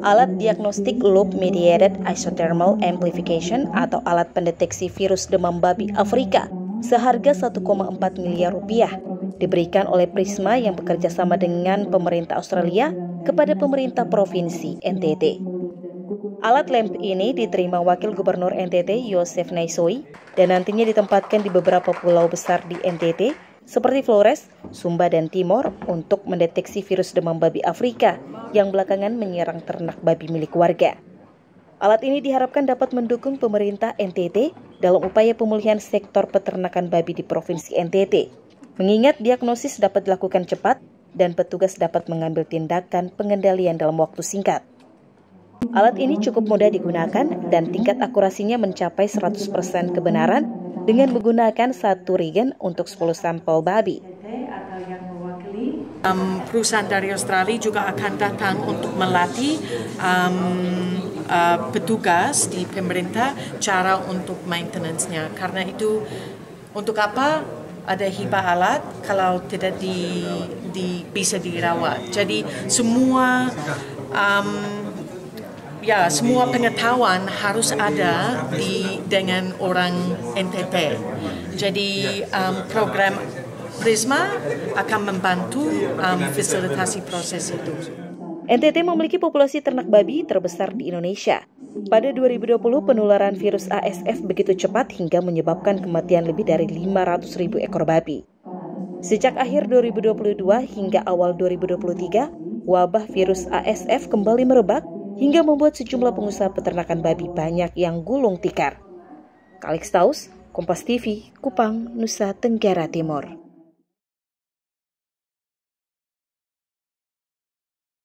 alat diagnostik loop mediated isothermal amplification atau alat pendeteksi virus demam babi Afrika seharga 1,4 miliar rupiah diberikan oleh Prisma yang bekerja sama dengan pemerintah Australia kepada pemerintah provinsi NTT. Alat lamp ini diterima Wakil Gubernur NTT Yosef Naisoi dan nantinya ditempatkan di beberapa pulau besar di NTT seperti Flores, Sumba, dan Timor untuk mendeteksi virus demam babi Afrika yang belakangan menyerang ternak babi milik warga. Alat ini diharapkan dapat mendukung pemerintah NTT dalam upaya pemulihan sektor peternakan babi di Provinsi NTT. Mengingat diagnosis dapat dilakukan cepat dan petugas dapat mengambil tindakan pengendalian dalam waktu singkat. Alat ini cukup mudah digunakan dan tingkat akurasinya mencapai 100% kebenaran dengan menggunakan satu regen untuk 10 sampel babi. Um, perusahaan dari Australia juga akan datang untuk melatih um, uh, petugas di pemerintah cara untuk maintenance-nya. Karena itu untuk apa ada hibah alat kalau tidak di, di bisa dirawat. Jadi semua um, ya semua pengetahuan harus ada di dengan orang NTT. Jadi um, program Prisma akan membantu um, fasilitasi proses itu. NTT memiliki populasi ternak babi terbesar di Indonesia. Pada 2020, penularan virus ASF begitu cepat hingga menyebabkan kematian lebih dari 500 ribu ekor babi. Sejak akhir 2022 hingga awal 2023, wabah virus ASF kembali merebak hingga membuat sejumlah pengusaha peternakan babi banyak yang gulung tikar. Kalix Taus, Kompas TV, Kupang, Nusa Tenggara Timur.